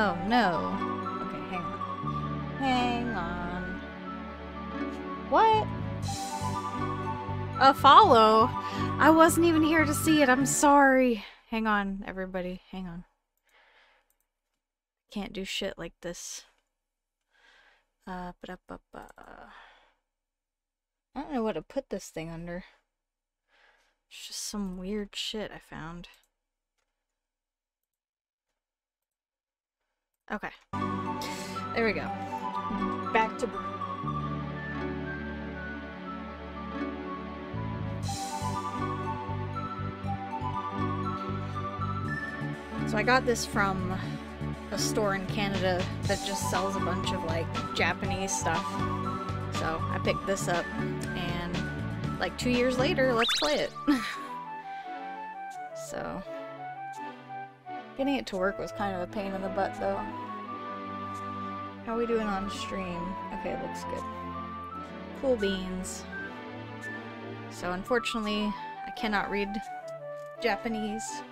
Oh, no. Okay, hang on. Hang on. What? A follow? I wasn't even here to see it. I'm sorry. Hang on, everybody. Hang on. Can't do shit like this. Uh, ba -ba -ba. I don't know what to put this thing under. It's just some weird shit I found. Okay. There we go. Back to brew. So I got this from a store in Canada that just sells a bunch of like Japanese stuff. So I picked this up and like two years later, let's play it. so getting it to work was kind of a pain in the butt though. How are we doing on stream? Okay, looks good. Cool beans. So unfortunately, I cannot read Japanese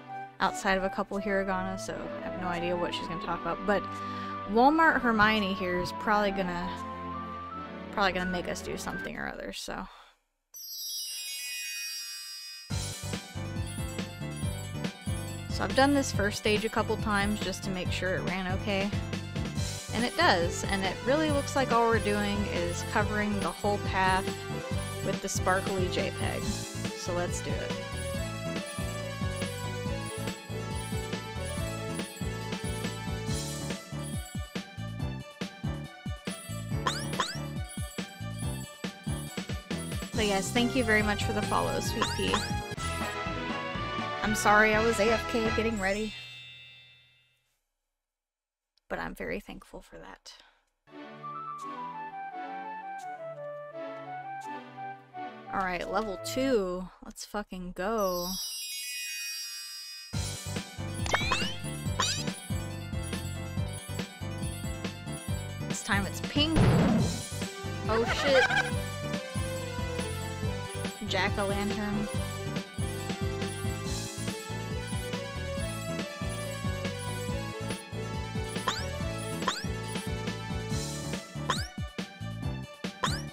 outside of a couple hiragana, so I have no idea what she's going to talk about. But Walmart Hermione here is probably gonna probably gonna make us do something or other. So. So I've done this first stage a couple times just to make sure it ran okay. And it does, and it really looks like all we're doing is covering the whole path with the sparkly JPEG. So let's do it. So yes, thank you very much for the follow, Sweet Pea. I'm sorry I was AFK getting ready. But I'm very thankful for that. Alright, level 2. Let's fucking go. This time it's pink. Oh shit. Jack-o'-lantern.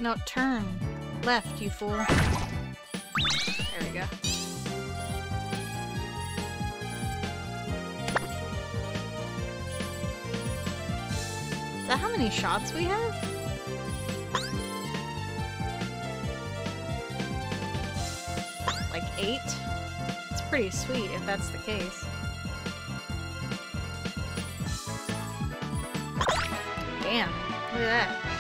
No, turn. Left, you fool. There we go. Is that how many shots we have? Like eight? It's pretty sweet if that's the case. Damn, look at that.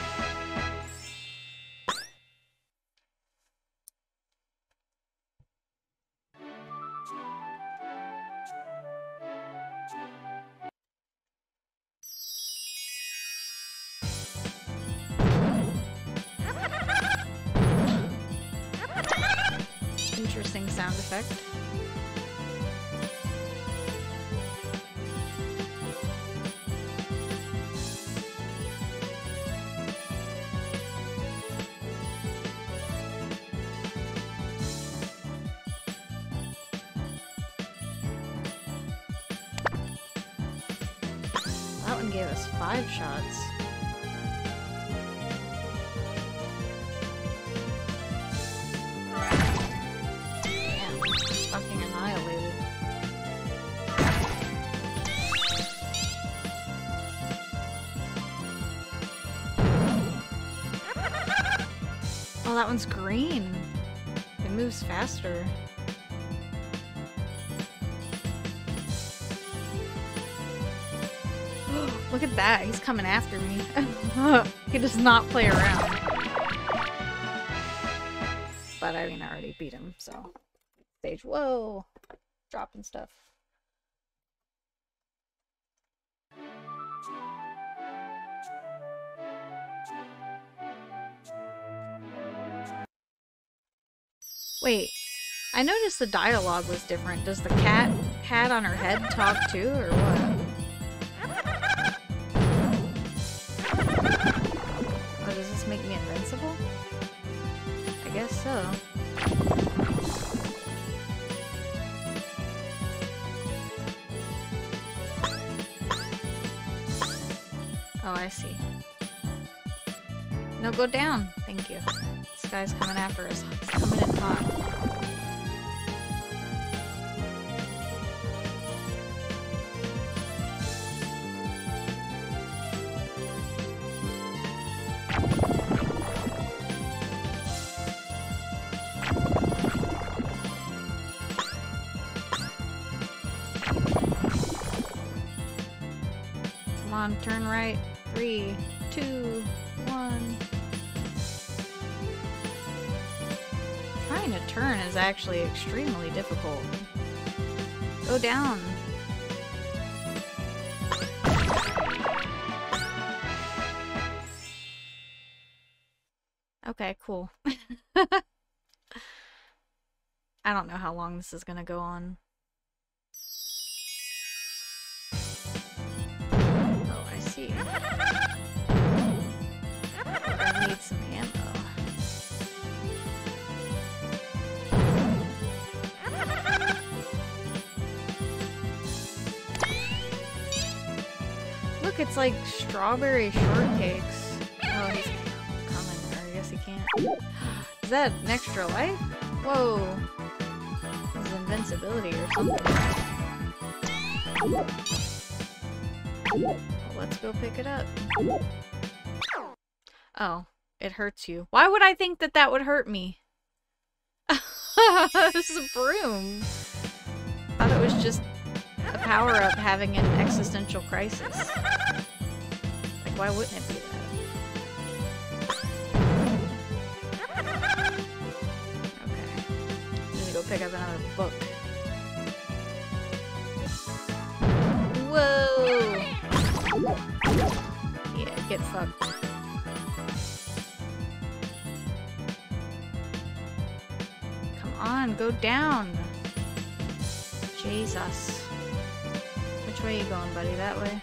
Oh, that one's green. It moves faster. Look at that, he's coming after me. he does not play around. But I mean, I already beat him, so. Stage, whoa! Dropping stuff. Wait, I noticed the dialogue was different. Does the cat hat on her head talk too, or what? Oh, does this make me invincible? I guess so. Oh, I see. No, go down. Thank you. Guy's coming after us. Coming in hot. Come on, turn right. Three, two, one. Turn is actually extremely difficult. Go down. Okay, cool. I don't know how long this is gonna go on. Oh, I see. I need some ammo. Look, it's like strawberry shortcakes. Oh, he's coming. I guess he can't. Is that an extra life? Whoa. His invincibility or something. Let's go pick it up. Oh, it hurts you. Why would I think that that would hurt me? this is a broom. Thought it was just a power-up having an existential crisis. Why wouldn't it be that? Okay. Need to go pick up another book. Whoa! Yeah, get fucked. Come on, go down. Jesus. Which way are you going, buddy? That way?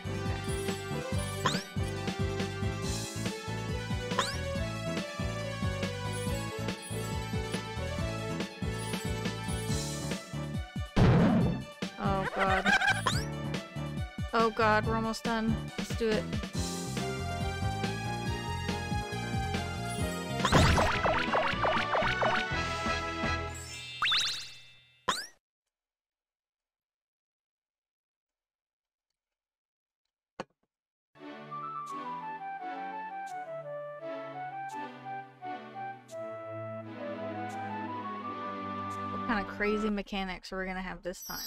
Oh god, we're almost done. Let's do it. What kind of crazy mechanics are we gonna have this time?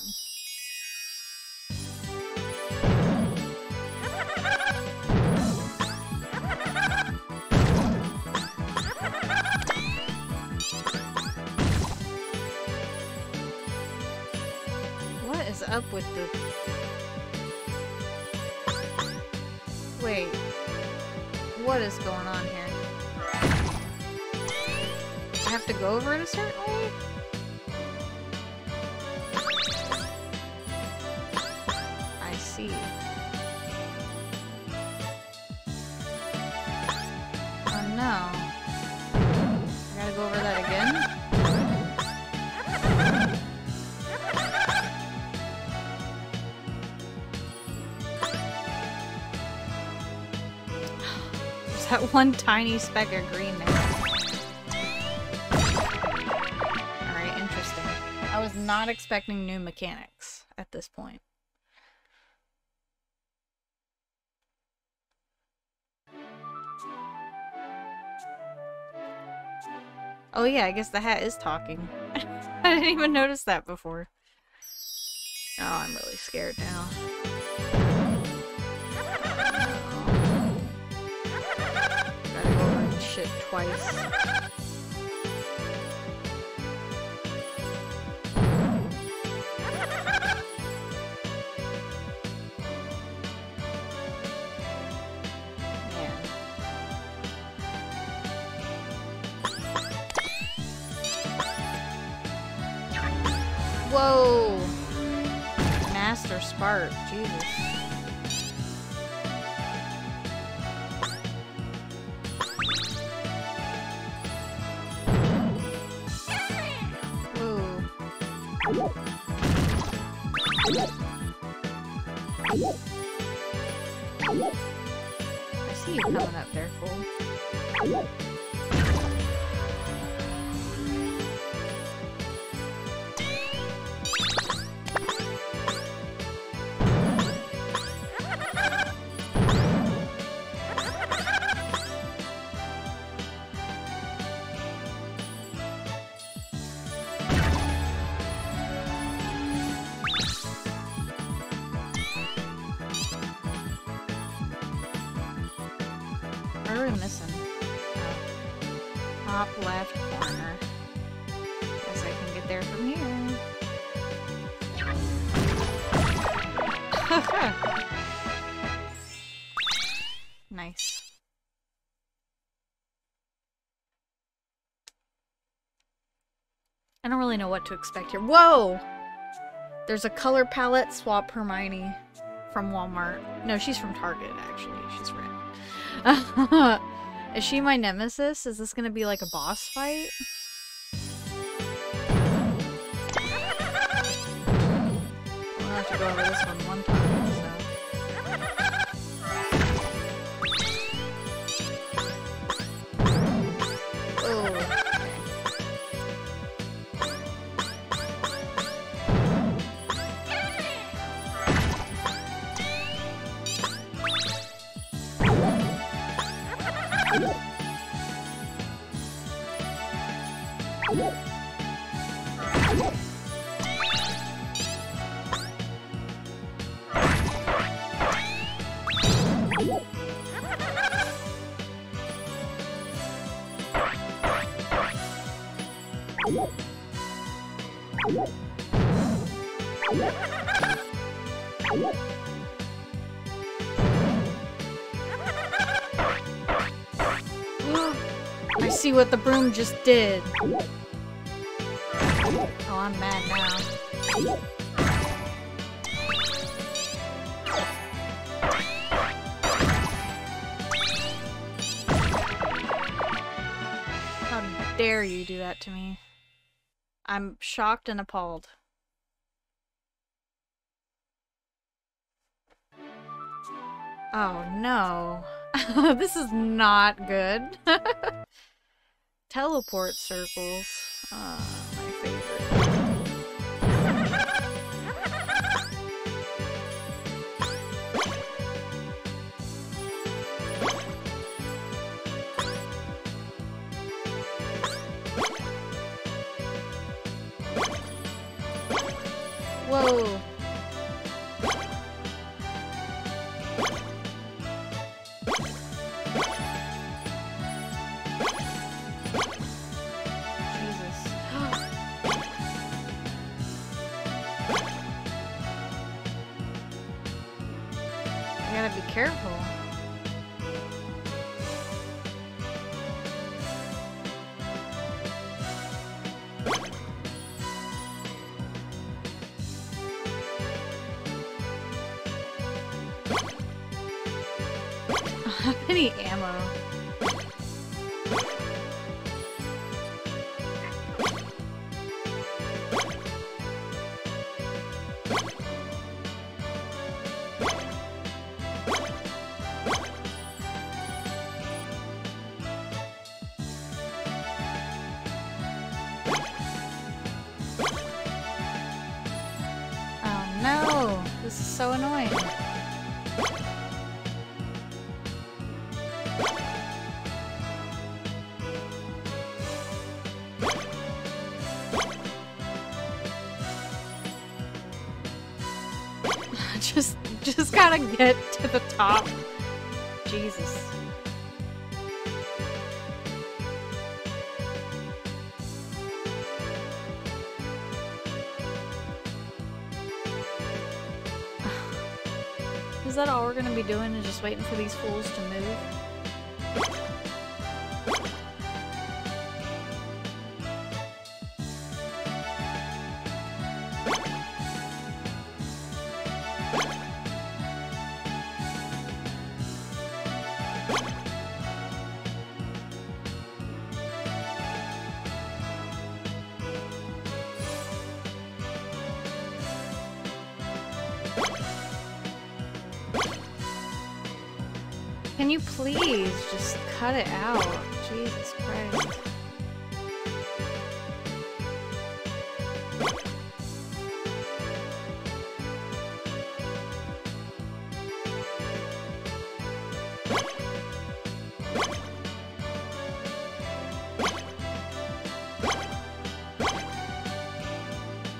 Up with the... Wait. What is going on here? I have to go over it a certain way? I see. One tiny speck of green there. Alright, interesting. I was not expecting new mechanics at this point. Oh yeah, I guess the hat is talking. I didn't even notice that before. Oh, I'm really scared now. Shit twice. Whoa! Master Spark, Jesus. Really know what to expect here. Whoa! There's a color palette swap Hermione from Walmart. No, she's from Target, actually. She's red. Is she my nemesis? Is this gonna be like a boss fight? We'll have to go over this one one time, see what the broom just did. Oh, I'm mad now. How dare you do that to me? I'm shocked and appalled. Oh no. this is not good. Teleport circles. Ah, my favorite. Whoa. This is so annoying. just just gotta get to the top. Jesus. Doing? Is just waiting for these fools to move? Cut it out? Jesus Christ.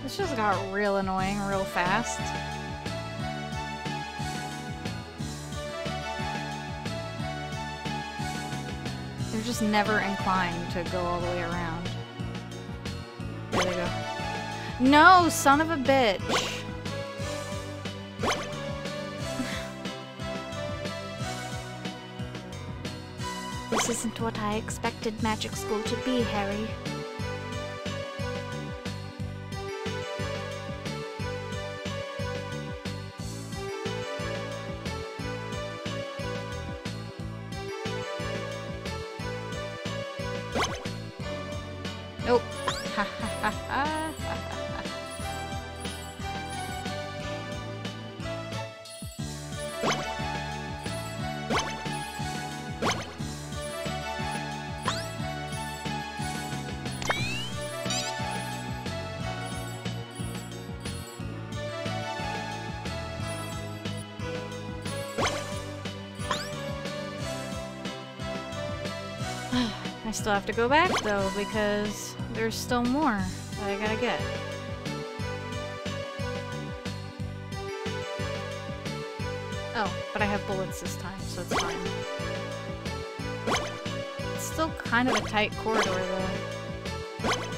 This just got real annoying real fast. Just never inclined to go all the way around. There they go. No, son of a bitch! This isn't what I expected magic school to be, Harry. Still have to go back though because there's still more that I gotta get. Oh, but I have bullets this time, so it's fine. It's still kind of a tight corridor though.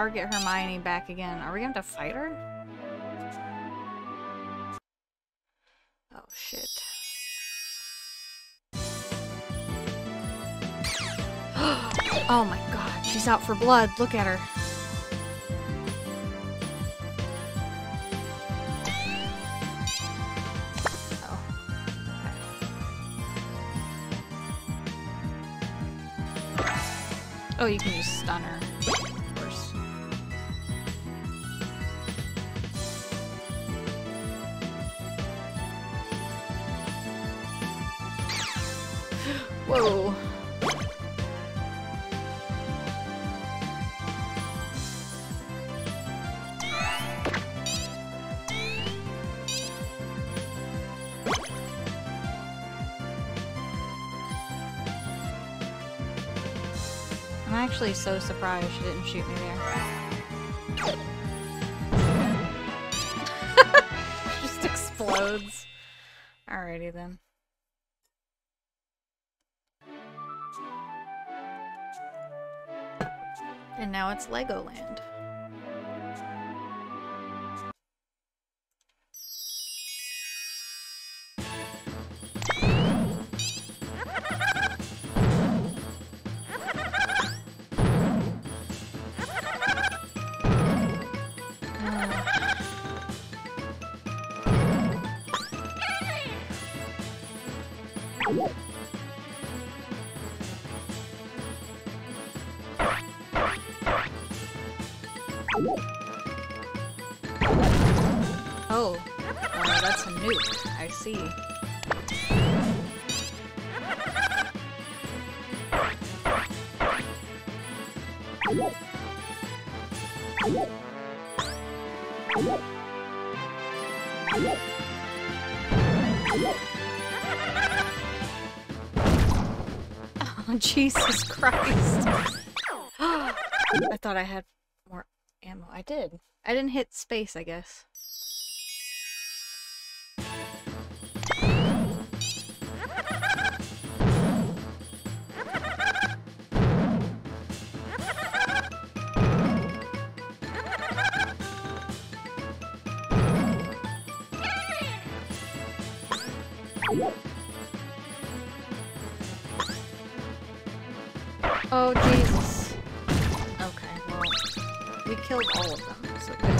Target Hermione back again. Are we going to fight her? Oh shit. oh my god, she's out for blood. Look at her. So surprised she didn't shoot me there. Just explodes. Alrighty then. And now it's Legoland. Oh, Jesus Christ. I thought I had more ammo. I did. I didn't hit space, I guess. Oh, Jesus. Okay, well, we killed all of them, so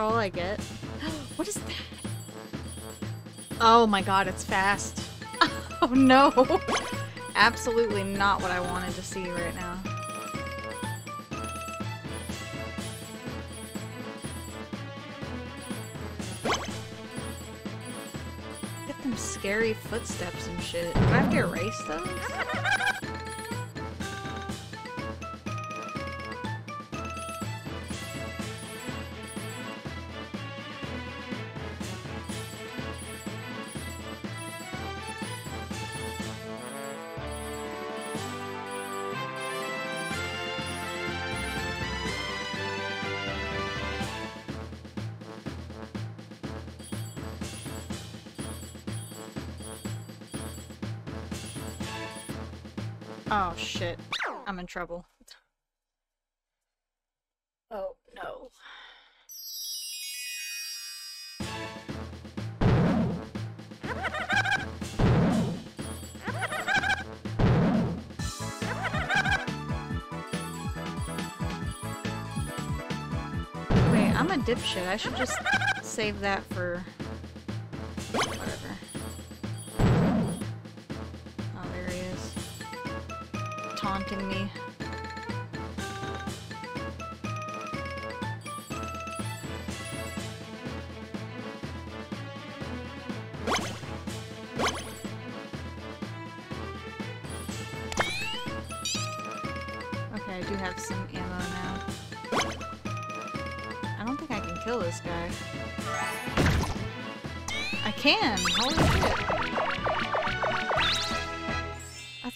all I get? what is that? Oh my god, it's fast. Oh no. Absolutely not what I wanted to see right now. Get them scary footsteps and shit. Do I have to erase those? Trouble. Oh no. Wait, I'm a dipshit. I should just save that for taunting me. Okay, I do have some ammo now. I don't think I can kill this guy. I can! Holy shit!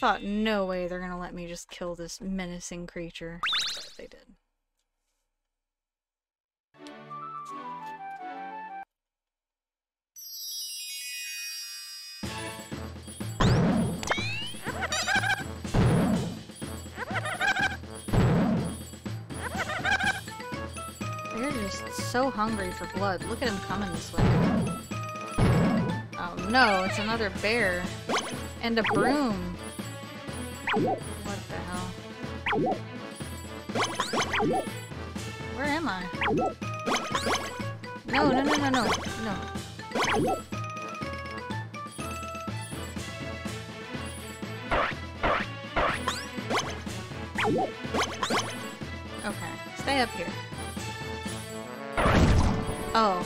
Thought, no way they're gonna let me just kill this menacing creature. But they did. They're just so hungry for blood. Look at him coming this way. Oh no, it's another bear. And a broom. What the hell? Where am I? No, no, no, no, no. No. Okay, stay up here. Oh,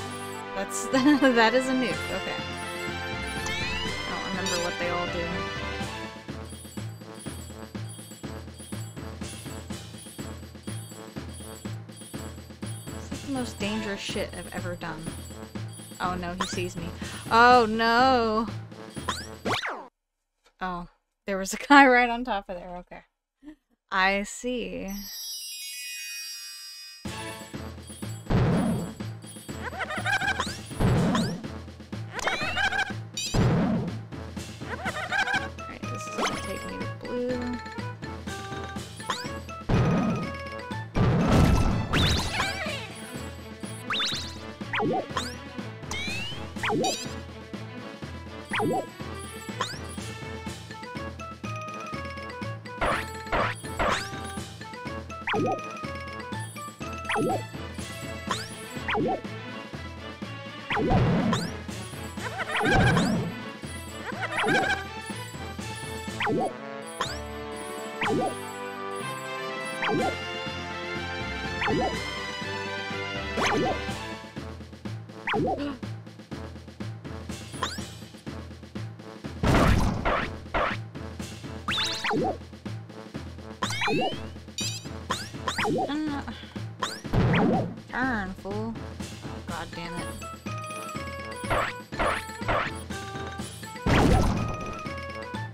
that's that is a nuke. Okay. Shit I've ever done. Oh no, he sees me. Oh no! Oh, there was a guy right on top of there. Okay. I see. Uh, turn, fool. Oh, god damn it.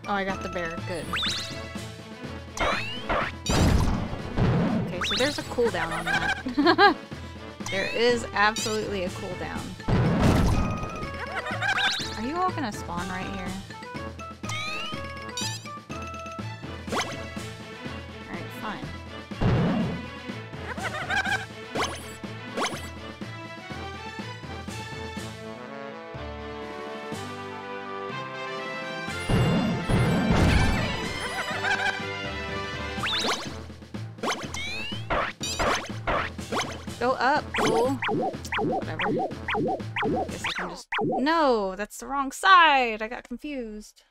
Oh, I got the bear. Good. Okay, so there's a cooldown on that. there is absolutely a cooldown. Are you all gonna spawn right here? Whatever. Guess I can just... No! That's the wrong side! I got confused.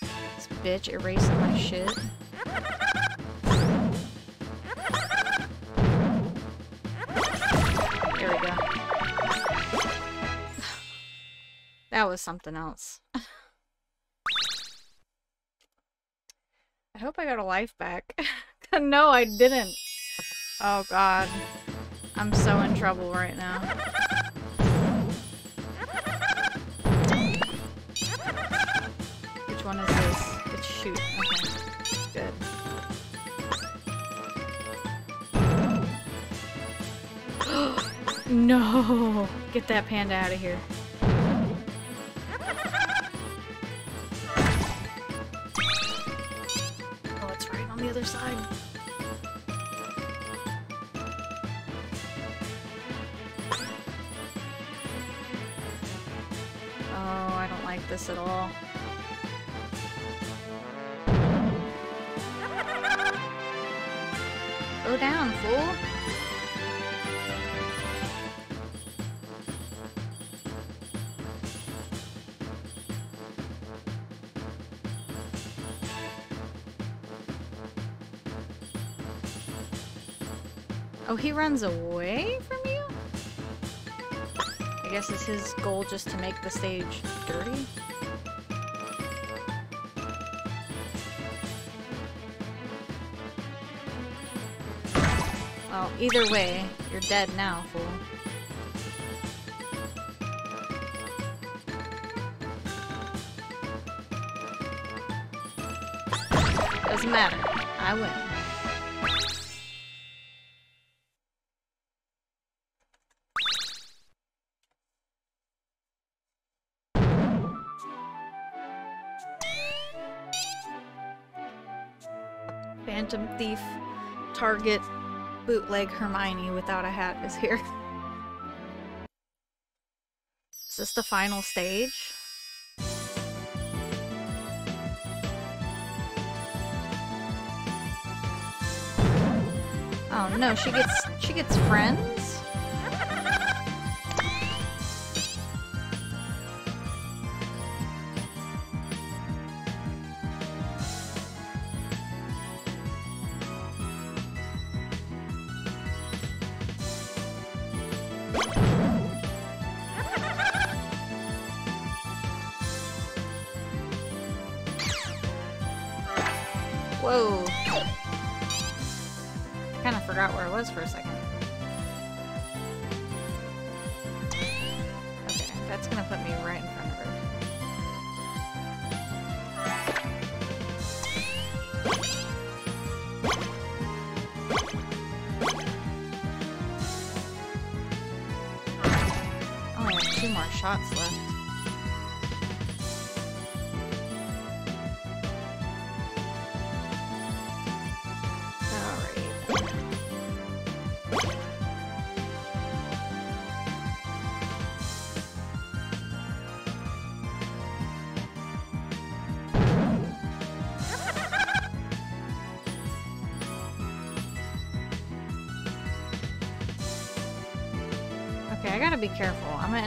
This bitch erasing my shit. There we go. That was something else. I hope I got a life back. no, I didn't. Oh god. I'm so in trouble right now. Which one is this? It's shoot. Okay. Good. no! Get that panda out of here. Oh, it's right on the other side. Oh, I don't like this at all. Go down, fool! Oh, he runs away? I guess it's his goal just to make the stage dirty? Well, either way, you're dead now, fool. Doesn't matter. I win. Phantom Thief, Target, Bootleg Hermione without a hat is here. Is this the final stage? Oh no, she gets she gets friends?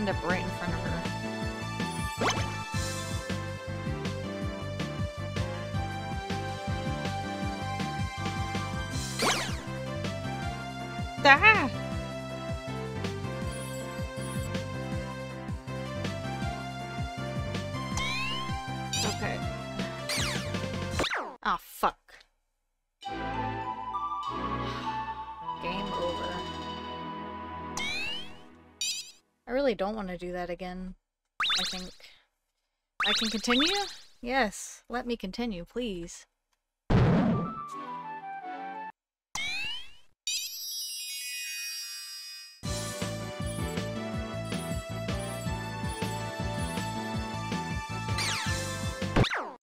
End up right don't want to do that again. I think. I can continue? Yes. Let me continue, please.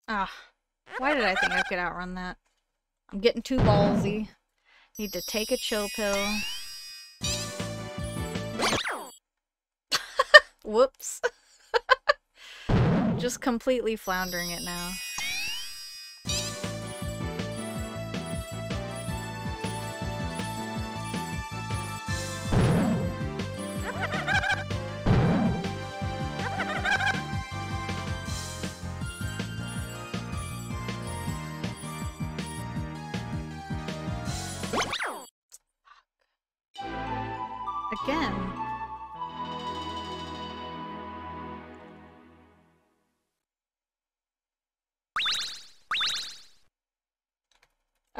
Ah. Why did I think I could outrun that? I'm getting too ballsy. Need to take a chill pill. Whoops. Just completely floundering it now.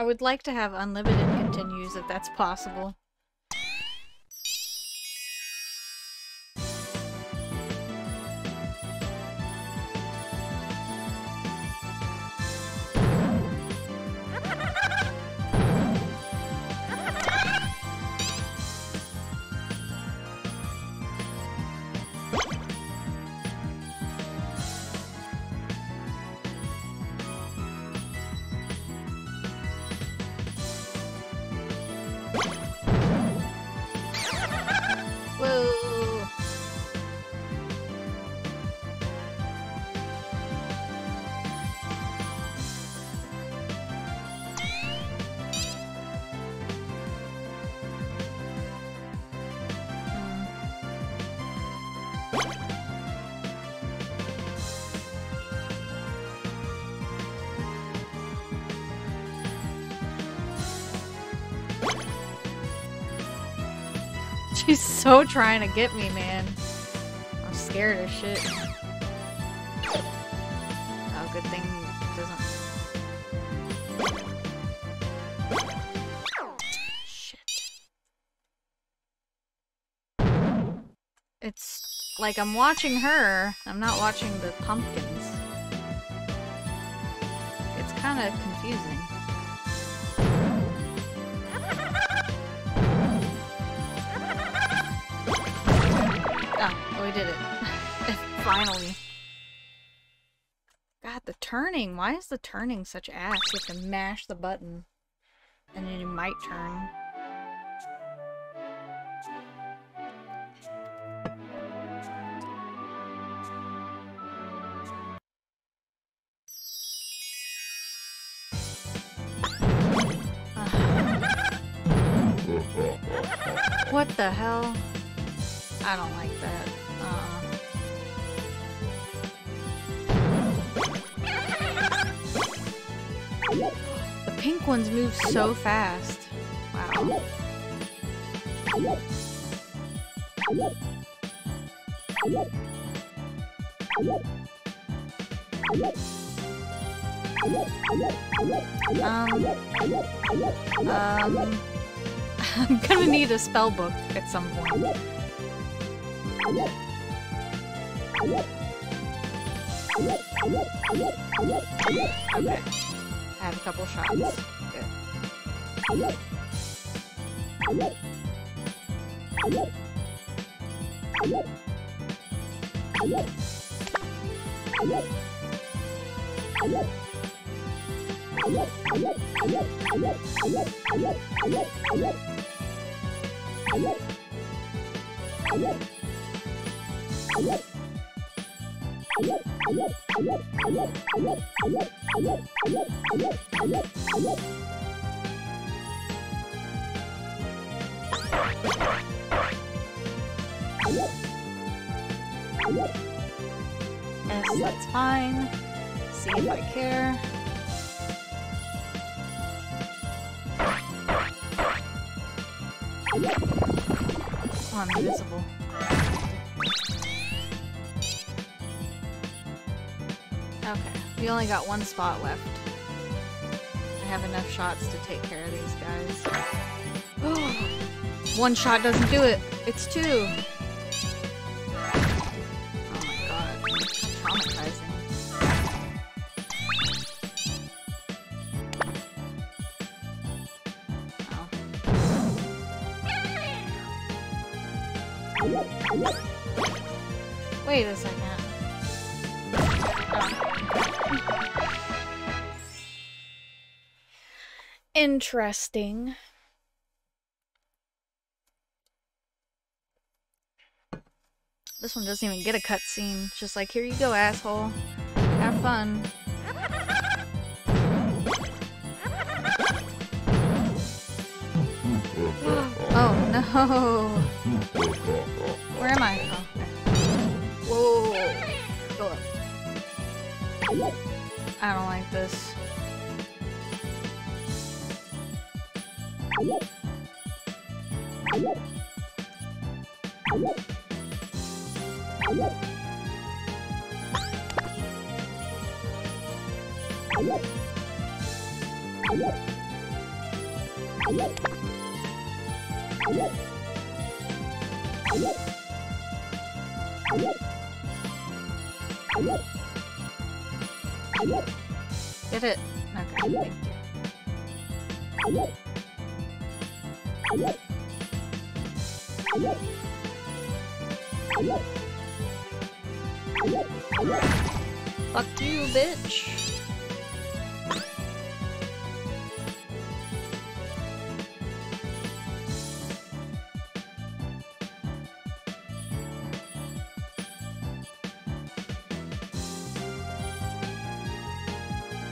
Would like to have unlimited continues if that's possible. So trying to get me, man. I'm scared as shit. Oh, good thing doesn't. Shit. It's like I'm watching her. I'm not watching the pumpkins. It's kind of confusing. Oh, we did it. Finally. God, the turning. Why is the turning such ass? You have to mash the button. And then you might turn. What the hell? I don't like that. The pink ones move so fast. Wow. Um, um, I'm gonna need a spell book at some point. Okay. A couple shots. Good. If I care. Oh, I'm invisible. Okay, we only got one spot left. I have enough shots to take care of these guys. One shot doesn't do it. It's two. Interesting. This one doesn't even get a cutscene. Just like, here you go, asshole. Have fun. oh no! Where am I? Oh. Whoa! Go up. I don't like this. Get it? Okay, thank you. Fuck you, bitch.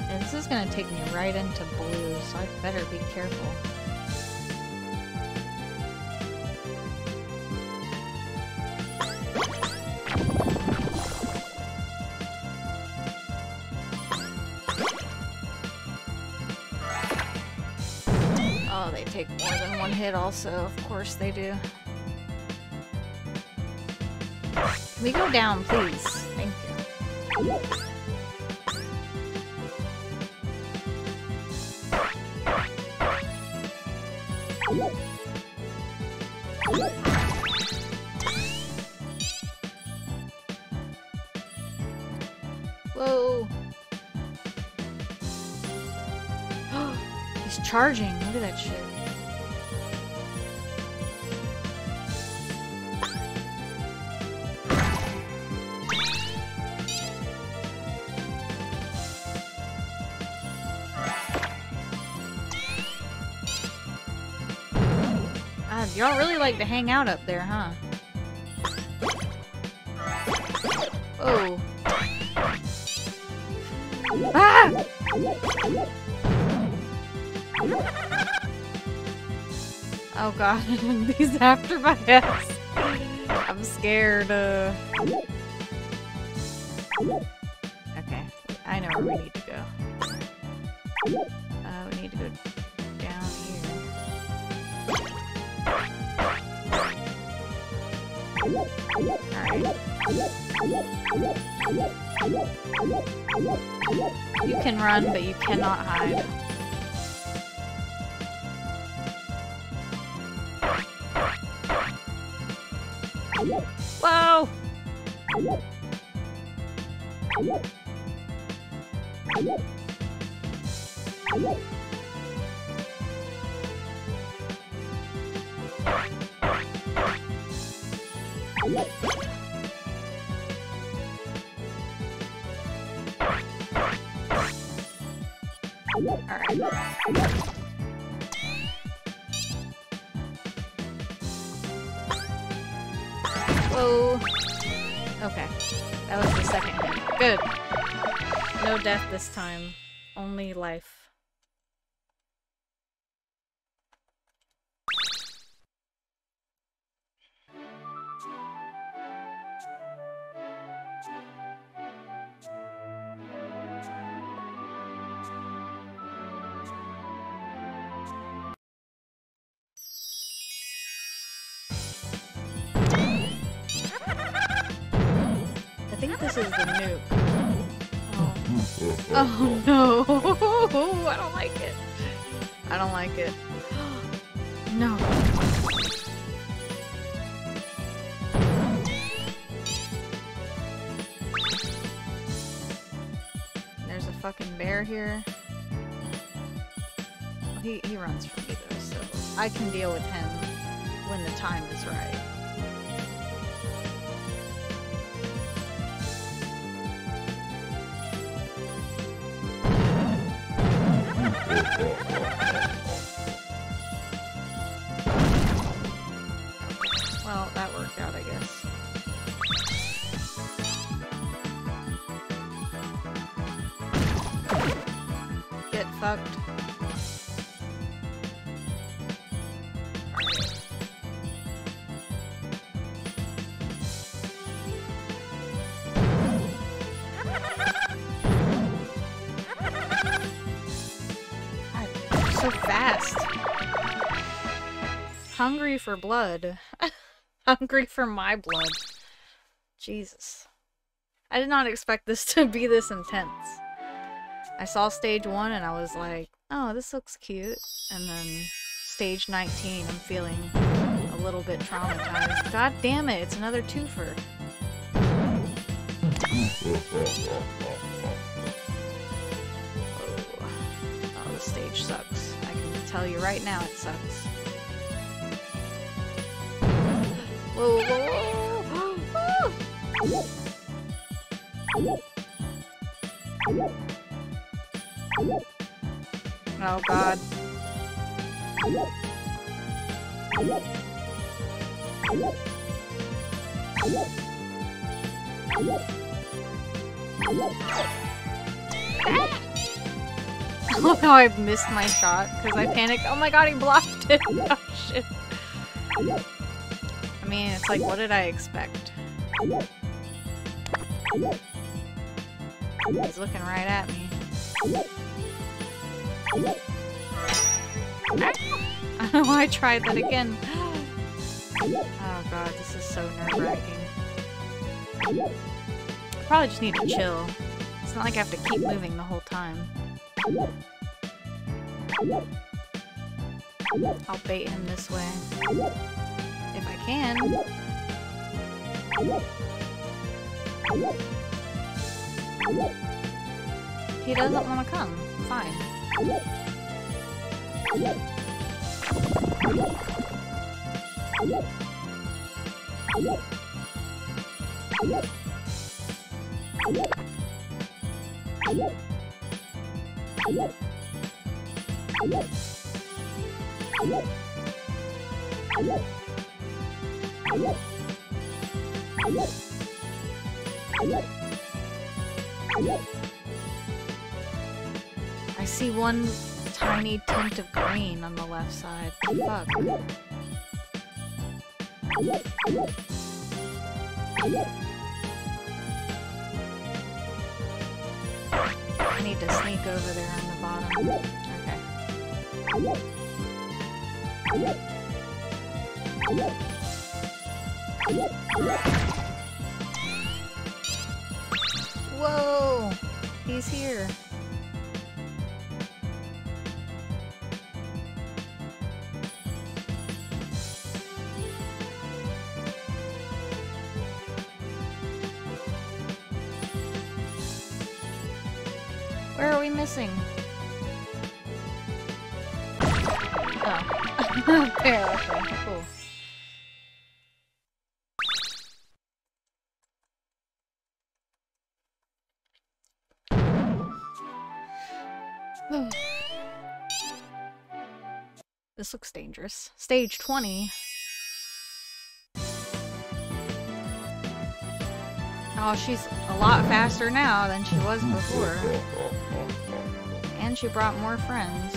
And this is gonna take me right into blue, so I better be careful. Hit also. Of course they do. We go down, please? Thank you. Whoa. He's charging. Look at that shit. Like to hang out up there, huh? Oh. Ah! Oh god, these after my. I'm scared. Uh... cannot Whoa. Okay. That was the second hit. Good. No death this time. Only life. Hungry for blood. Hungry for my blood. Jesus. I did not expect this to be this intense. I saw stage one and I was like, oh, this looks cute. And then stage 19, I'm feeling a little bit traumatized. God damn it, it's another twofer. Oh, oh the stage sucks. I can tell you right now it sucks. Oh god. Love how I missed my shot because I panicked. Oh my god, he blocked it. Oh shit. I mean, it's like, what did I expect? He's looking right at me. Ah! I don't know why I tried that again. Oh god, this is so nerve-wracking. I probably just need to chill. It's not like I have to keep moving the whole time. I'll bait him this way. If I can. He doesn't want to come. Fine. I see one tiny tint of green on the left side. Fuck. I need to sneak over there on the bottom. Okay. Whoa! He's here. This looks dangerous. Stage 20. Oh, she's a lot faster now than she was before. And she brought more friends.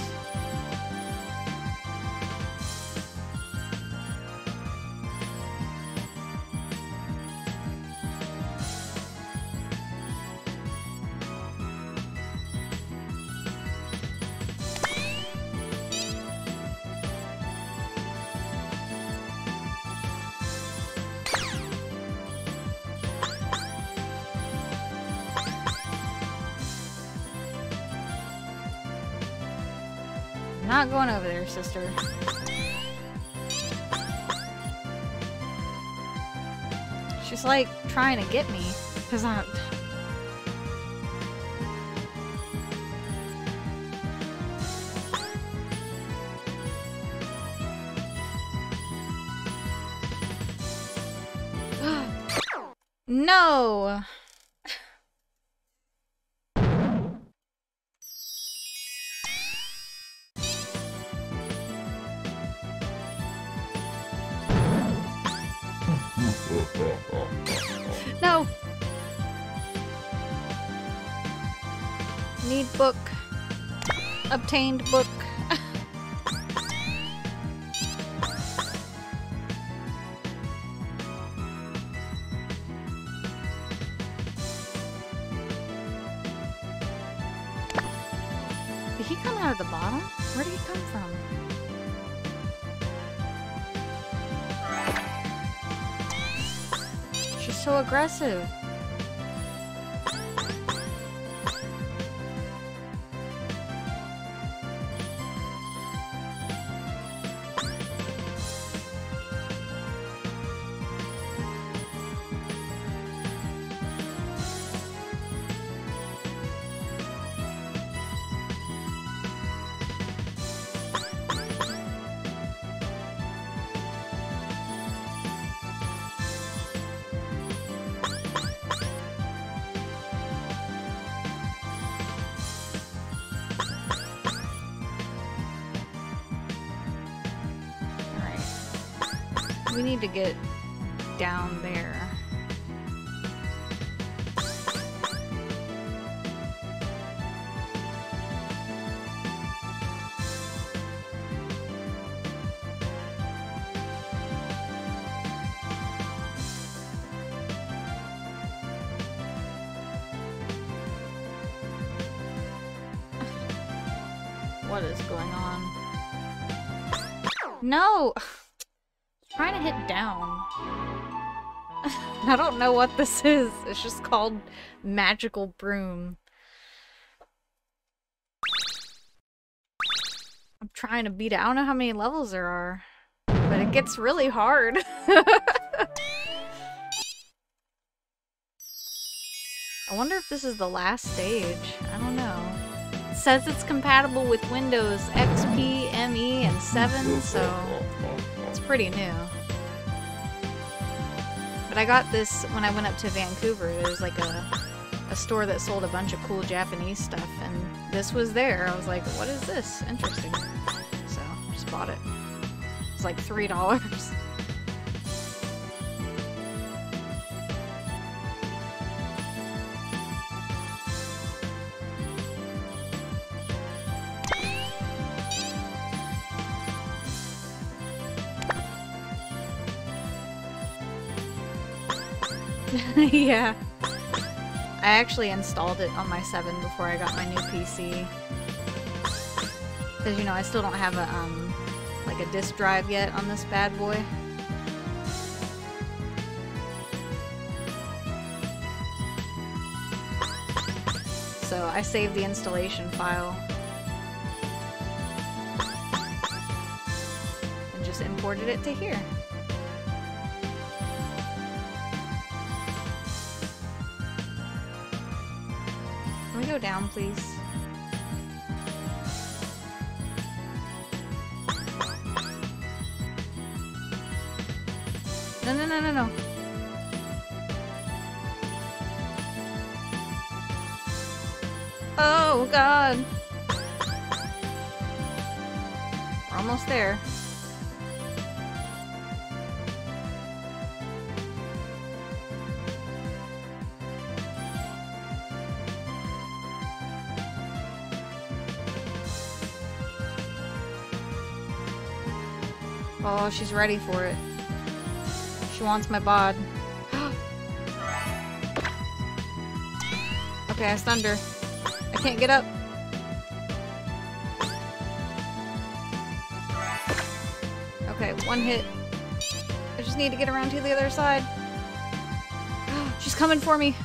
Not going over there, sister. She's like trying to get me. Because I'm. no! Obtained book. Did he come out of the bottom? Where did he come from? She's so aggressive. Need to get down there. What is going on? No! don't know what this is. It's just called Magical Broom. I'm trying to beat it. I don't know how many levels there are. But it gets really hard. I wonder if this is the last stage. I don't know. It says it's compatible with Windows XP, ME, and 7, so it's pretty new. But I got this when I went up to Vancouver. There was like a, a store that sold a bunch of cool Japanese stuff, and this was there. I was like, what is this? Interesting. So, just bought it. It's like $3. yeah. I actually installed it on my 7 before I got my new PC. Because, you know, I still don't have a, um, like a disk drive yet on this bad boy. So I saved the installation file. And just imported it to here. Down, please? No, no, no, no, no. Oh, God. We're almost there. Oh, she's ready for it. She wants my bod. okay, I stunned her. I can't get up. Okay, one hit. I just need to get around to the other side. She's coming for me.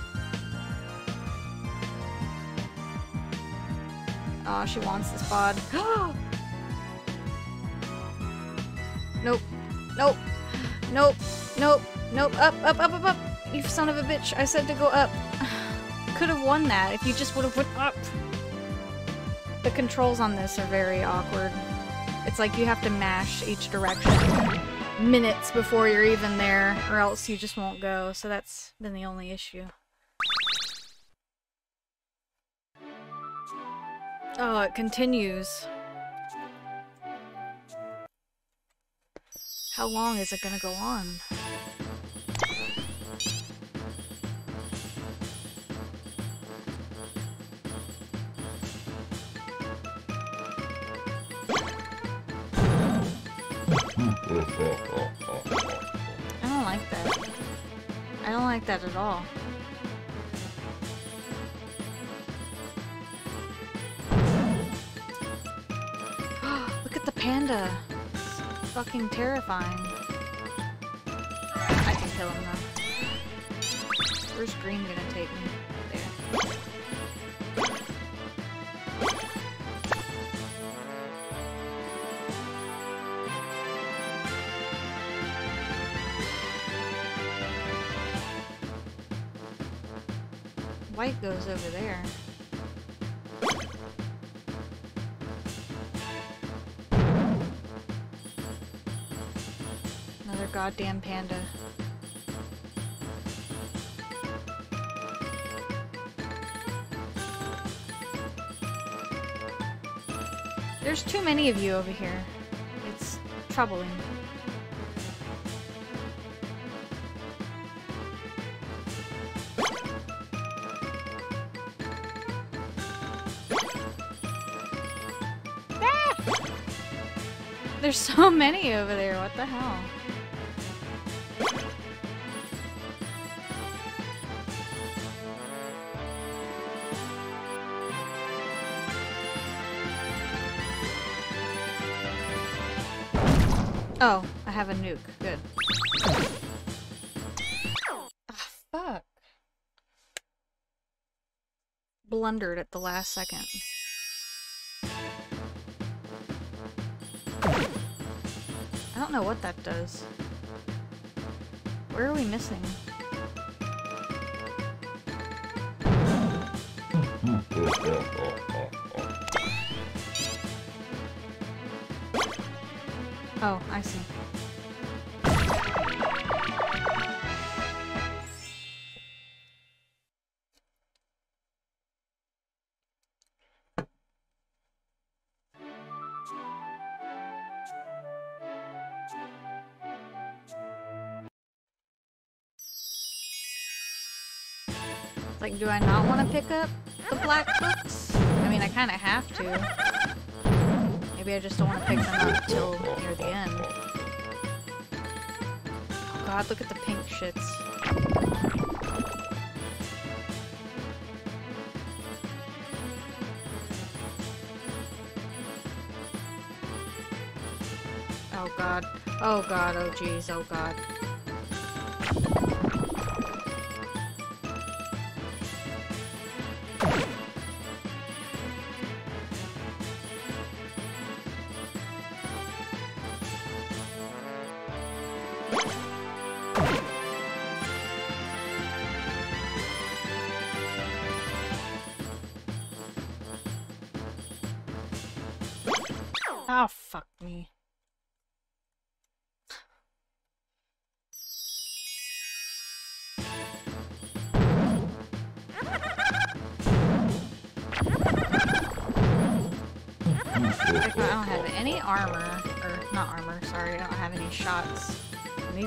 Oh, she wants this bod. Ah! Up, up, up, up, up. You son of a bitch. I said to go up. Could have won that if you just would have went up. The controls on this are very awkward. It's like you have to mash each direction minutes before you're even there, or else you just won't go. So that's been the only issue. Oh, it continues. How long is it gonna go on? I don't like that. I don't like that at all. Look at the panda. It's fucking terrifying. I can kill him though. Where's green gonna take me? White goes over there. Another goddamn panda. There's too many of you over here. It's troubling. There's so many over there, what the hell? Oh, I have a nuke. Good. Ah, fuck. Blundered at the last second. Know what that does. Where are we missing? Oh, I see. Do I not want to pick up the black books? I mean, I kind of have to. Maybe I just don't want to pick them up till near the end. Oh god, look at the pink shits. Oh god. Oh god, oh jeez, oh god.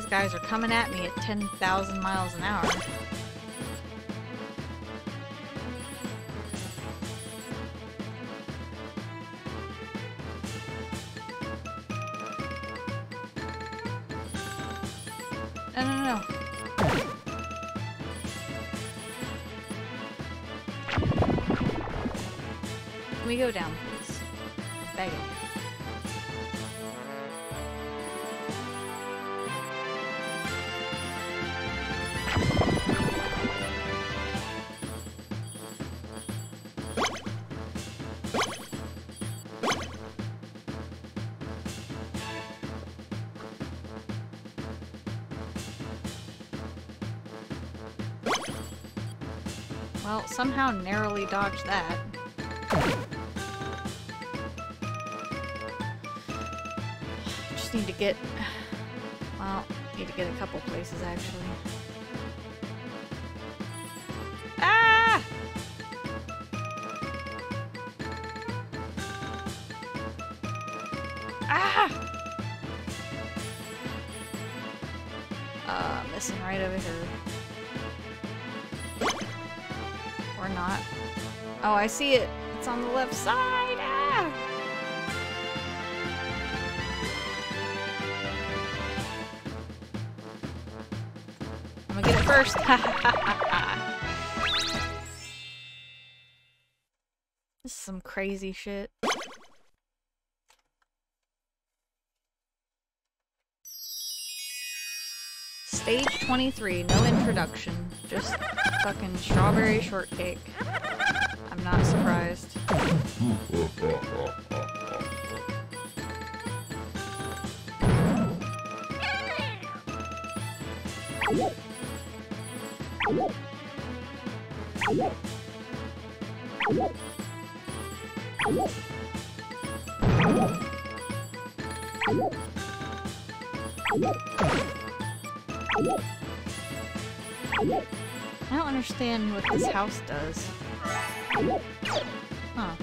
These guys are coming at me at 10,000 miles an hour. No, no, we go down, somehow narrowly dodged that. Just need to get... Well, need to get a couple places, actually. I see it. It's on the left side. Ah! I'm gonna get it first. this is some crazy shit. Stage 23, no introduction. Just fucking strawberry shortcake. Understand what this house does. Huh.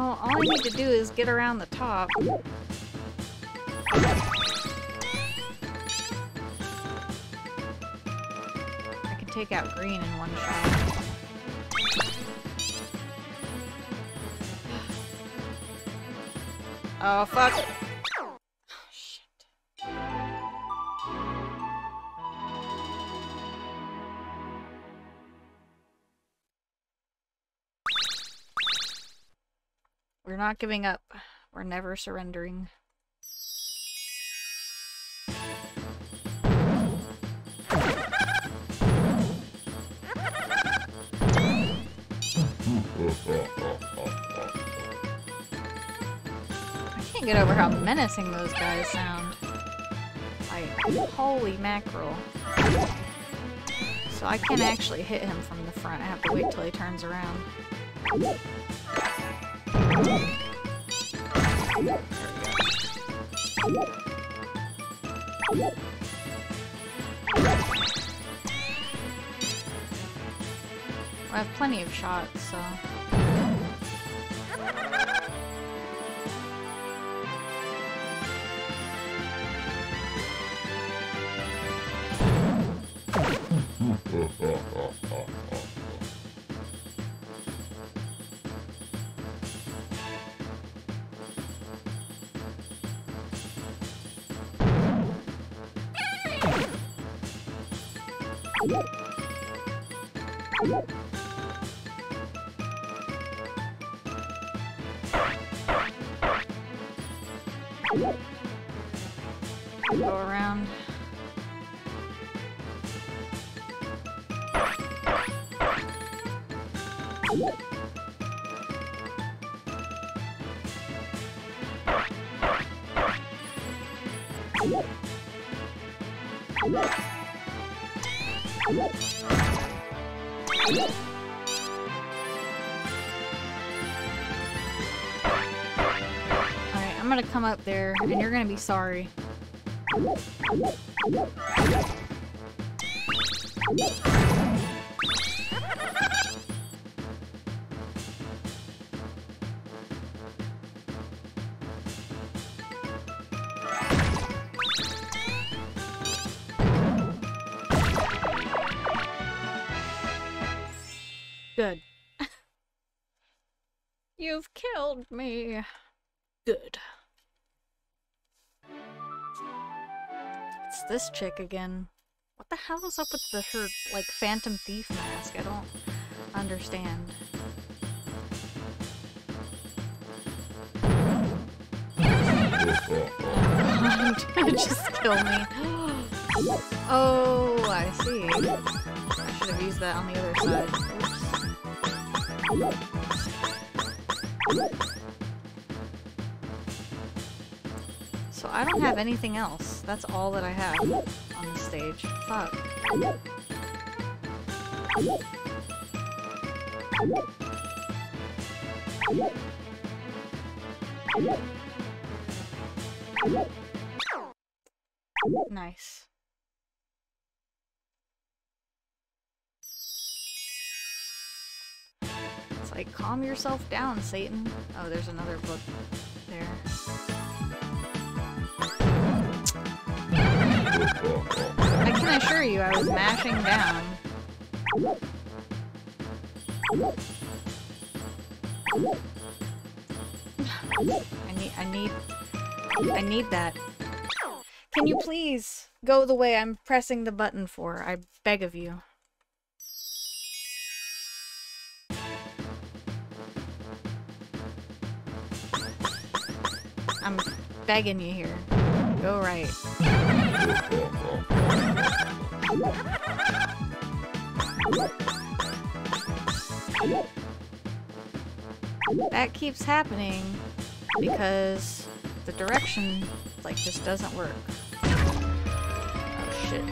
Oh, all I need to do is get around the top. Green in one shot. Oh, fuck. We're not giving up. We're never surrendering. Get over how menacing those guys sound. Like, holy mackerel. So I can't actually hit him from the front. I have to wait till he turns around. I have plenty of shots, so... come up there, and you're gonna be sorry. Chick again. What the hell is up with the her like phantom thief mask? I don't understand. just kill me. Oh, I see. I should have used that on the other side. Oops. I don't have anything else. That's all that I have on the stage. Fuck. Nice. It's like, calm yourself down, Satan. Oh, there's another book there. I can assure you I was mashing down. I need, I need, I need that. Can you please go the way I'm pressing the button for? I beg of you. I'm begging you here. Go right. That keeps happening because the direction like just doesn't work. Oh shit.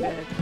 Good.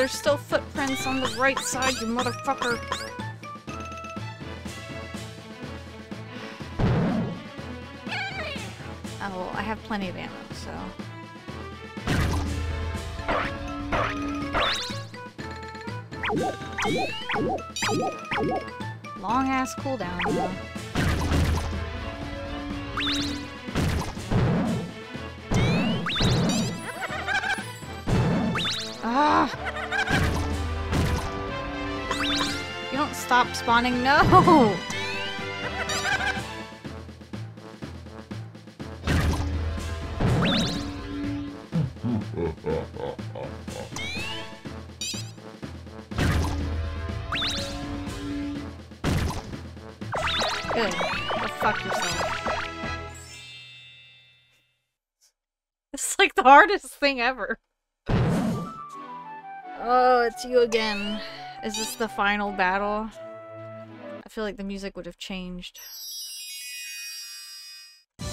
There's still footprints on the right side, you motherfucker. Oh, well, I have plenty of ammo, so... Long ass cooldown, though. Stop spawning, no! It's like the hardest thing ever. Oh, it's you again. Is this the final battle? Feel like the music would have changed. Well,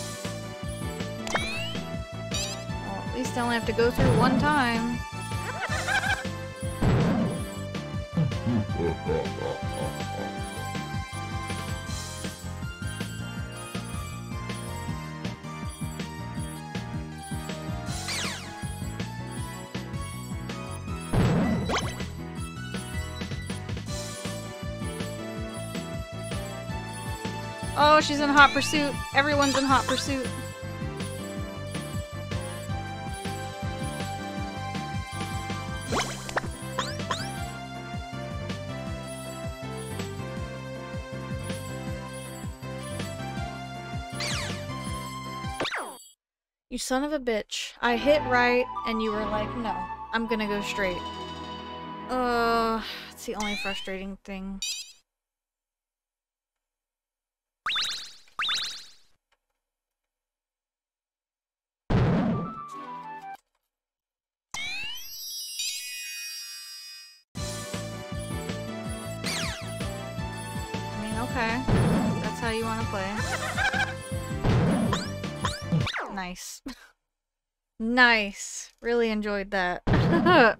at least I only have to go through one time. Oh, she's in hot pursuit. Everyone's in hot pursuit. You son of a bitch. I hit right and you were like, no, I'm gonna go straight. Uh, it's the only frustrating thing. how you want to play. nice. nice. Really enjoyed that.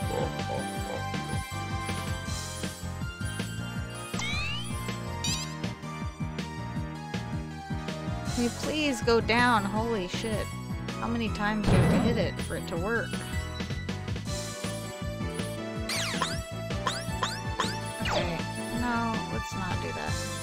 Can you please go down? Holy shit. How many times do you have to hit it for it to work? Okay, no, let's not do that.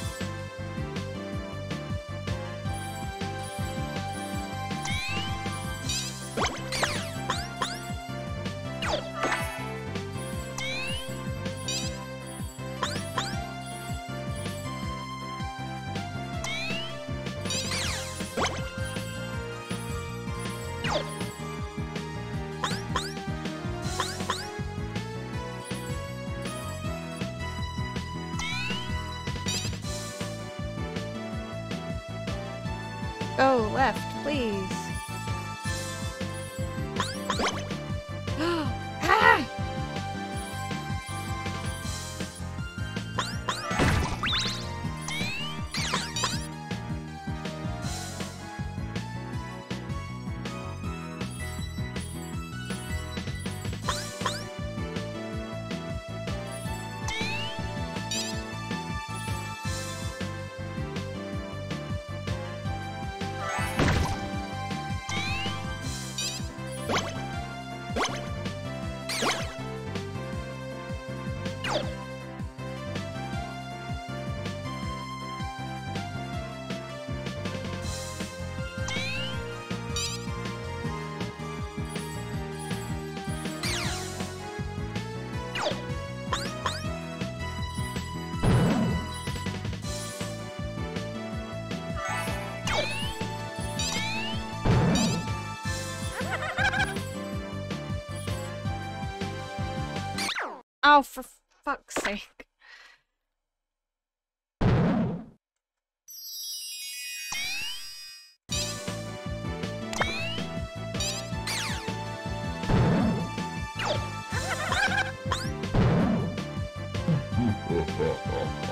Oh, for fuck's sake.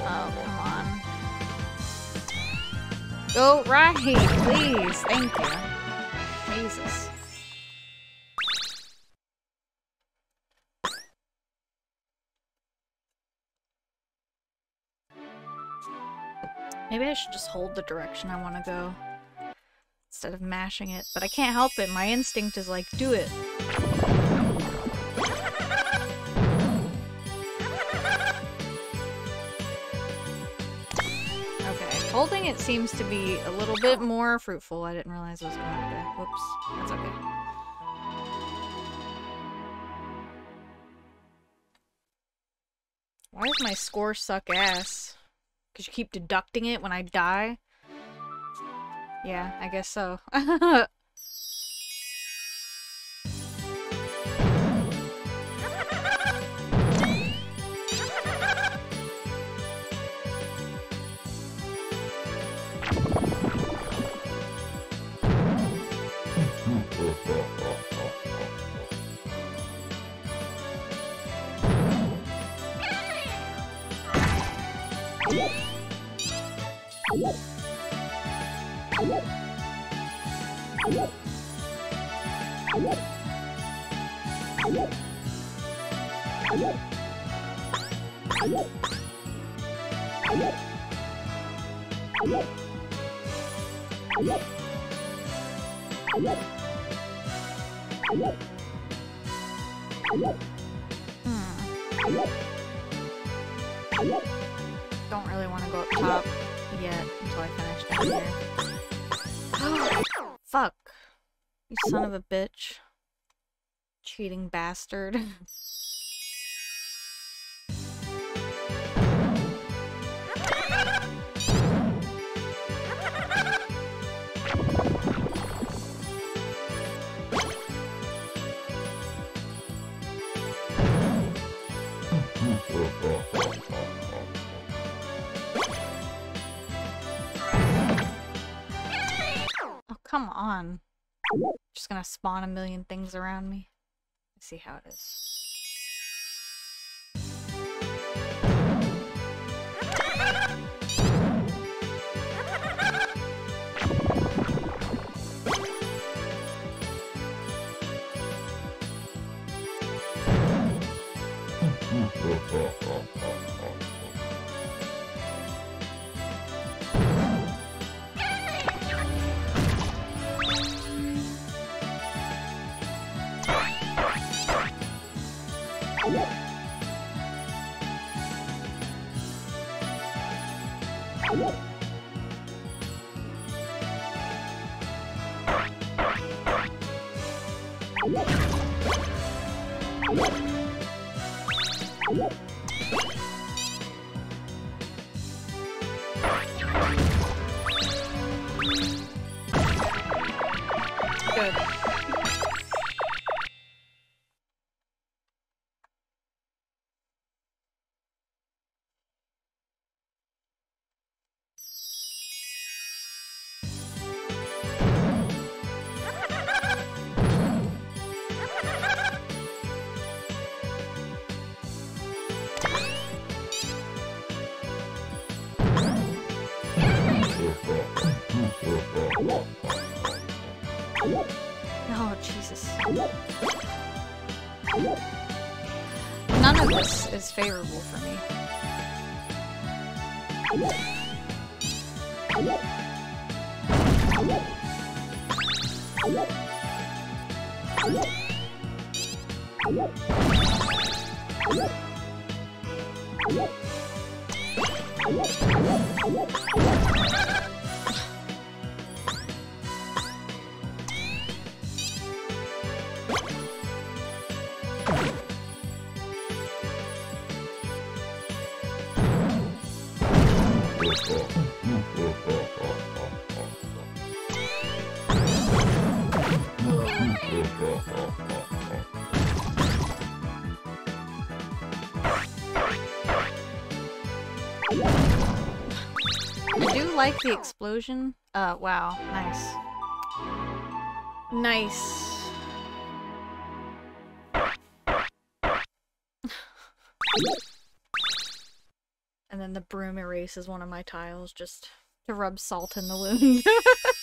Oh, come on. Go right, please. Thank you. Maybe I should just hold the direction I want to go instead of mashing it. But I can't help it. My instinct is like, do it. Okay, holding it seems to be a little bit more fruitful. I didn't realize it was going up there. Whoops. That's okay. Why does my score suck ass? Because you keep deducting it when I die? Yeah, I guess so. a bitch. Cheating bastard. Oh, come on. Just gonna spawn a million things around me. Let's see how it is. is favorable for me. Like the explosion. Uh, wow. Nice. Nice. and then the broom erases one of my tiles just to rub salt in the wound.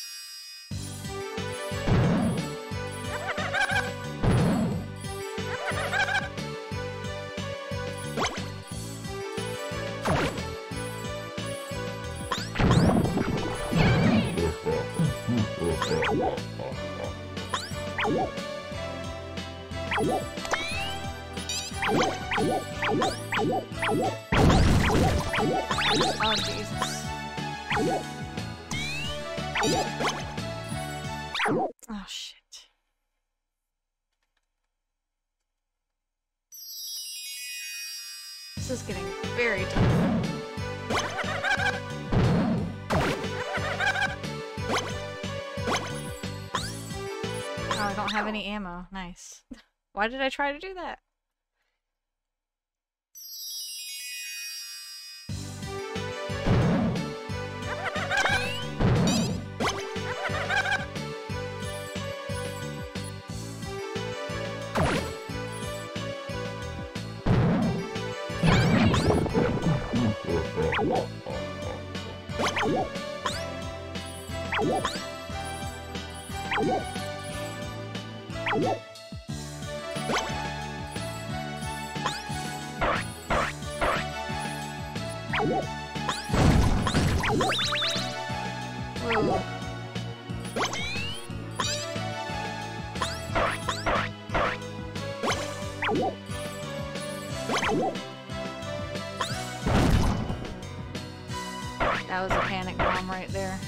Oh, shit. This is getting very tough. Oh, I don't have any ammo. Nice. Why did I try to do that? Whoa. That was a panic bomb right there.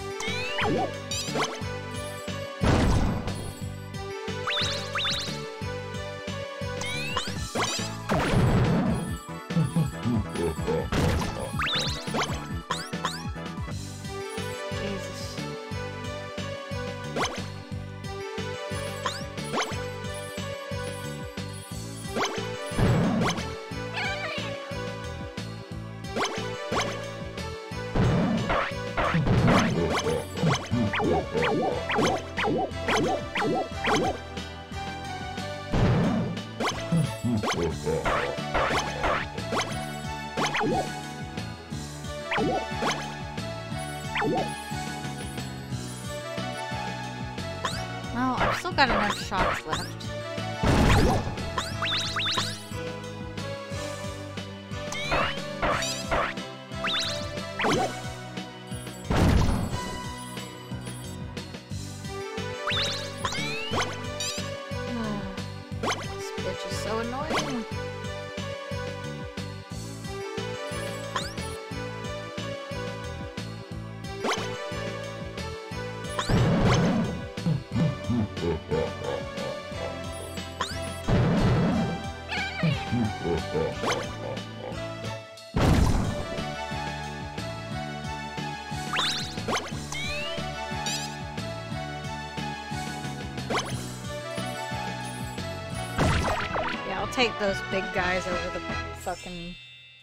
I'll take those big guys over the fucking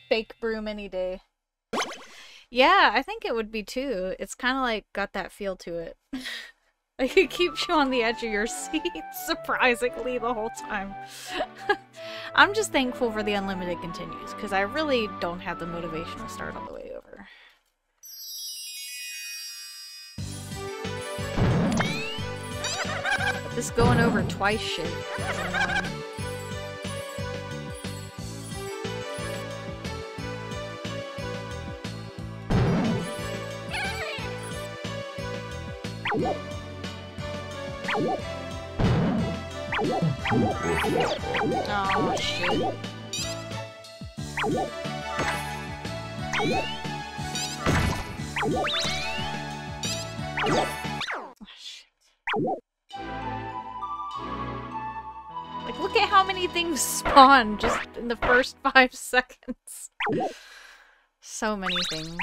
fake broom any day. Yeah, I think it would be too. It's kind of like got that feel to it. like it keeps you on the edge of your seat, surprisingly, the whole time. I'm just thankful for the unlimited continues because I really don't have the motivation to start all the way over. This going over twice shit Oh shit. Oh, shit. Like, look at how many things spawn just in the first five seconds. So many things.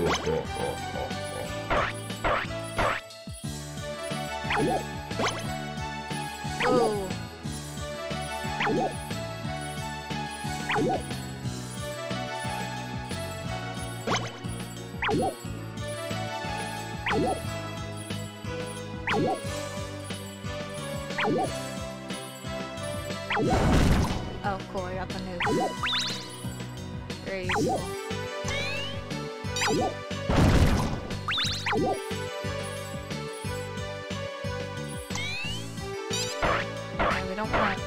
Oh. Oh, cool, I got the news. Very useful. We don't want...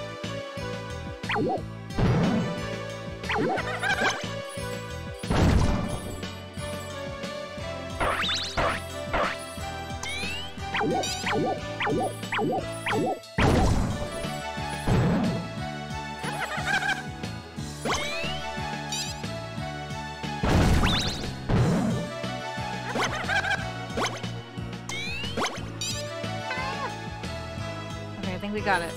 Okay, I we got it.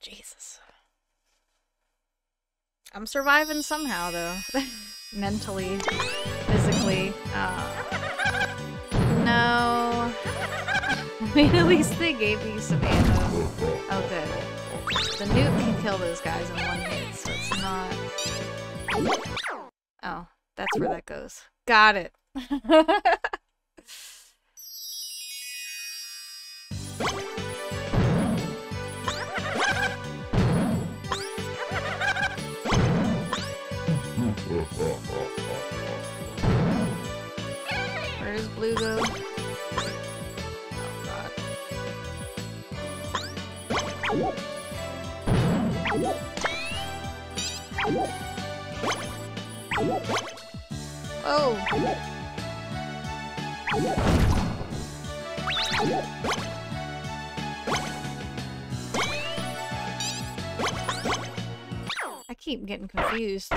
Jesus. I'm surviving somehow, though. Mentally, physically. Uh, no. I mean, at least they gave me some ammo. Oh, good. The nuke can kill those guys in one hit, so it's not... Oh, that's where that goes. Got it. Where does blue go? Oh god. Oh! I keep getting confused.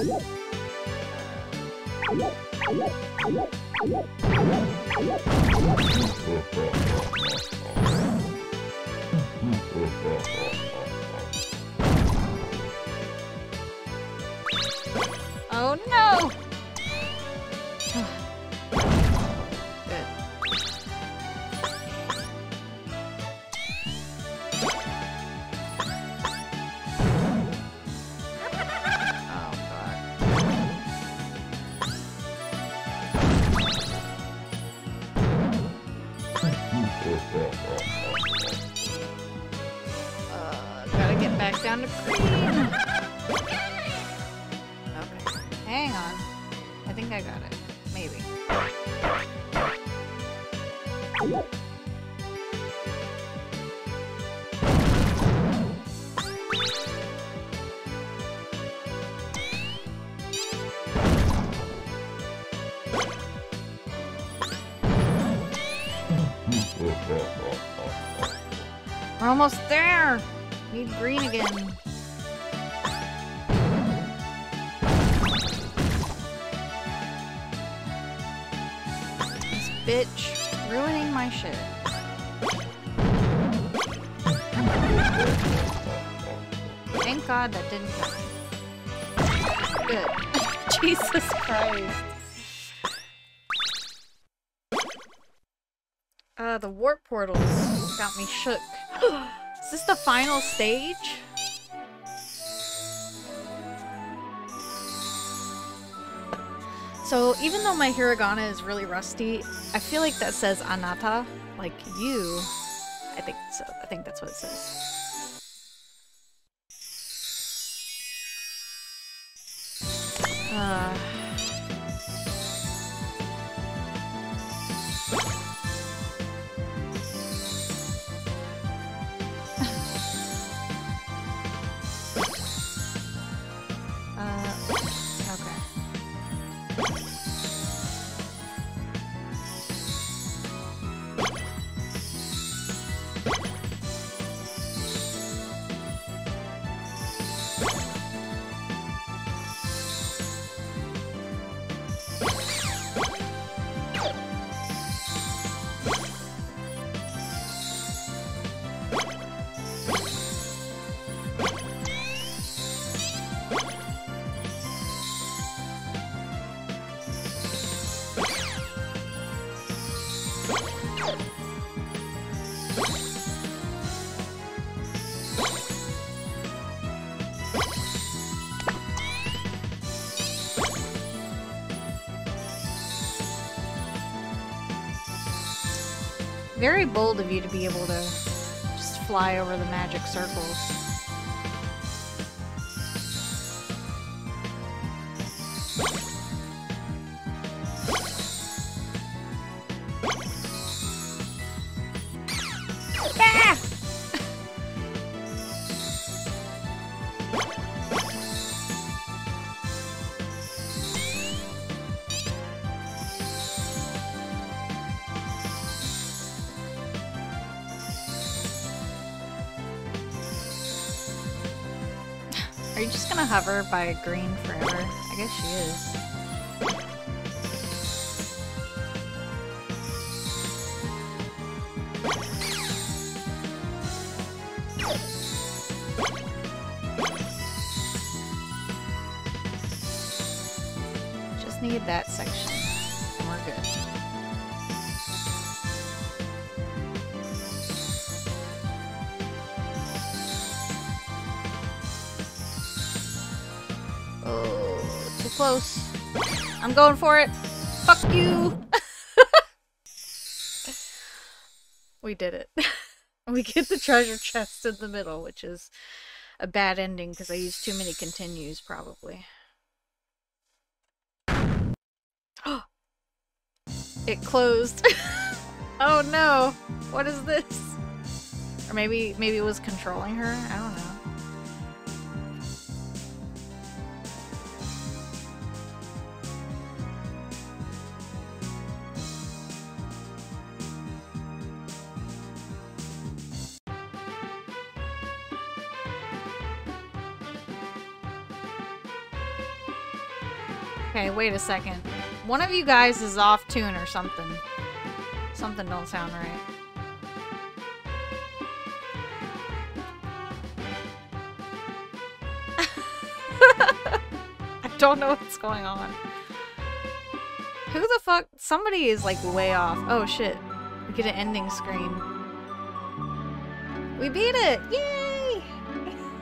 Oh no! Almost there! Need green again. Final stage? So even though my hiragana is really rusty, I feel like that says anata, like you. I think so. I think that's what it says. Uh, Very bold of you to be able to just fly over the magic circles. Just by green forever? I guess she is. Going for it. Fuck you. we did it. we get the treasure chest in the middle, which is a bad ending because I used too many continues, probably. it closed. oh no. What is this? Or maybe maybe it was controlling her? I don't know. Okay, wait a second. One of you guys is off tune or something. Something don't sound right. I don't know what's going on. Who the fuck? Somebody is like way off. Oh shit. We get an ending screen. We beat it! Yay!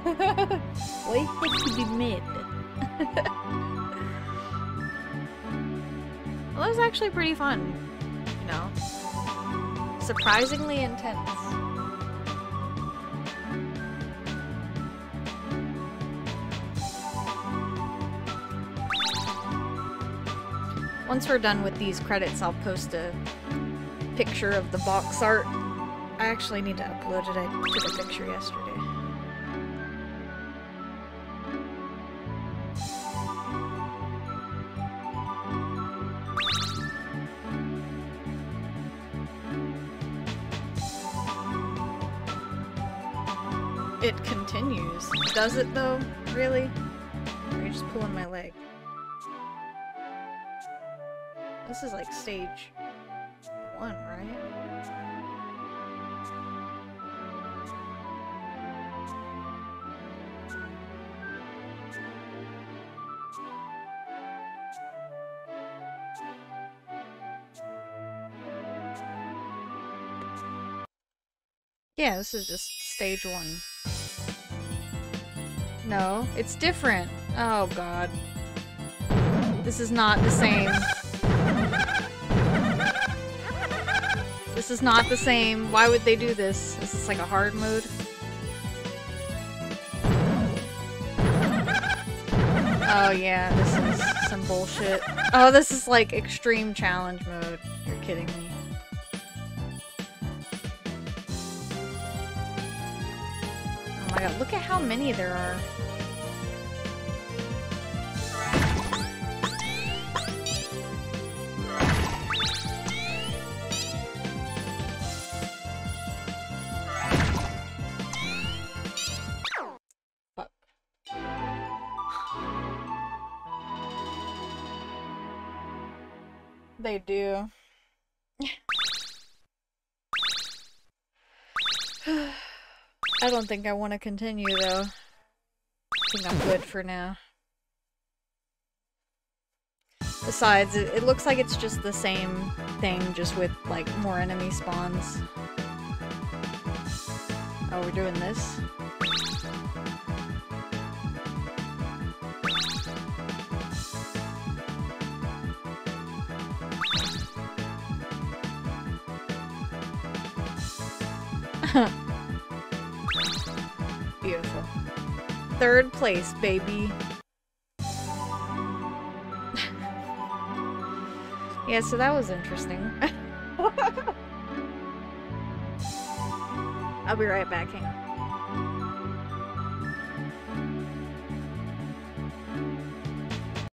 Wait to be mid. well, that was actually pretty fun. You know? Surprisingly intense. Once we're done with these credits, I'll post a picture of the box art. I actually need to upload it. I took a picture yesterday. Does it though? Really? Or are just pulling my leg? This is like stage one, right? Yeah, this is just stage one. No, it's different. Oh god. This is not the same. This is not the same. Why would they do this? Is this like a hard mode? Oh yeah, this is some bullshit. Oh, this is like extreme challenge mode. You're kidding me. Oh my god, look at how many there are. Don't think I want to continue though. I think I'm good for now. Besides, it, it looks like it's just the same thing, just with like more enemy spawns. Oh, we're doing this? Third place, baby. yeah, so that was interesting. I'll be right back.